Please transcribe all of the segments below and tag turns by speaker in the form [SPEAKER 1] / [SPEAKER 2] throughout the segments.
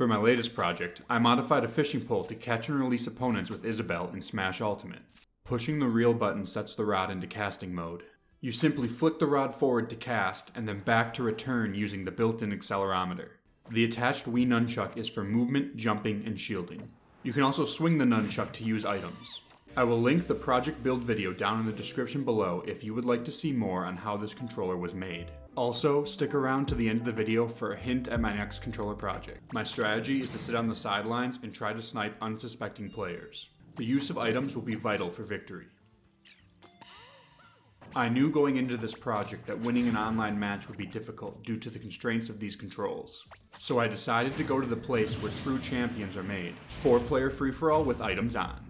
[SPEAKER 1] For my latest project, I modified a fishing pole to catch and release opponents with Isabelle in Smash Ultimate. Pushing the reel button sets the rod into casting mode. You simply flick the rod forward to cast and then back to return using the built-in accelerometer. The attached Wii nunchuck is for movement, jumping, and shielding. You can also swing the nunchuck to use items. I will link the project build video down in the description below if you would like to see more on how this controller was made. Also, stick around to the end of the video for a hint at my next controller project. My strategy is to sit on the sidelines and try to snipe unsuspecting players. The use of items will be vital for victory. I knew going into this project that winning an online match would be difficult due to the constraints of these controls. So I decided to go to the place where true champions are made. 4 player free for all with items on.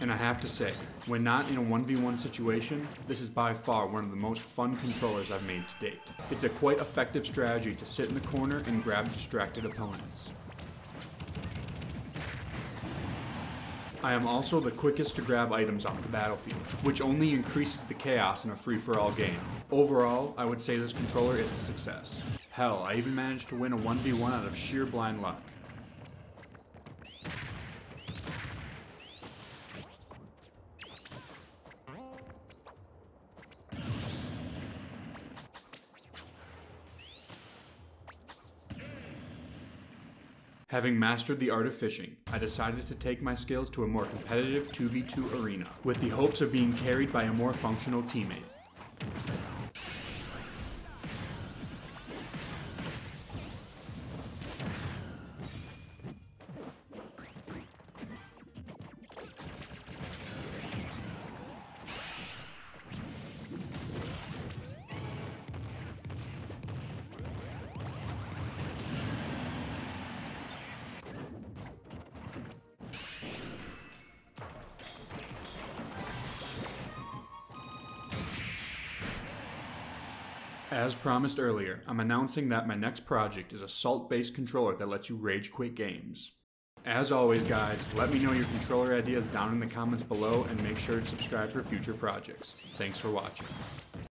[SPEAKER 1] And I have to say, when not in a 1v1 situation, this is by far one of the most fun controllers I've made to date. It's a quite effective strategy to sit in the corner and grab distracted opponents. I am also the quickest to grab items off the battlefield, which only increases the chaos in a free-for-all game. Overall, I would say this controller is a success. Hell, I even managed to win a 1v1 out of sheer blind luck. Having mastered the art of fishing, I decided to take my skills to a more competitive 2v2 arena, with the hopes of being carried by a more functional teammate. As promised earlier, I'm announcing that my next project is a salt-based controller that lets you rage quit games. As always guys, let me know your controller ideas down in the comments below and make sure to subscribe for future projects. Thanks for watching.